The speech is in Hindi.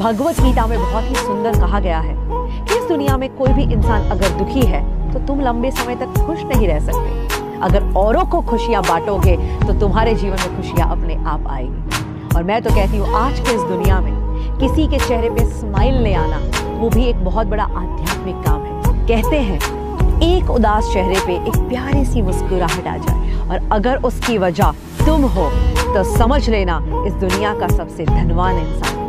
भगवत गीता में बहुत ही सुंदर कहा गया है कि इस दुनिया में कोई भी इंसान अगर दुखी है तो तुम लंबे समय तक खुश नहीं रह सकते। अगर औरों को खुशियाँ बांटोगे तो तुम्हारे जीवन में खुशियाँ अपने आप आएगी। और मैं तो कहती हूँ, आज के इस दुनिया में किसी के चेहरे पे स्माइल ले आना, वो भी एक बहुत बड़ा आध्यात्मिक काम है। कहते हैं, एक उदास चेहरे पे एक प्यारी सी मुस्कुराहट आ जाए। और अगर उसकी वजह तुम हो तो समझ लेना, इस दुनिया का सबसे धनवान इंसान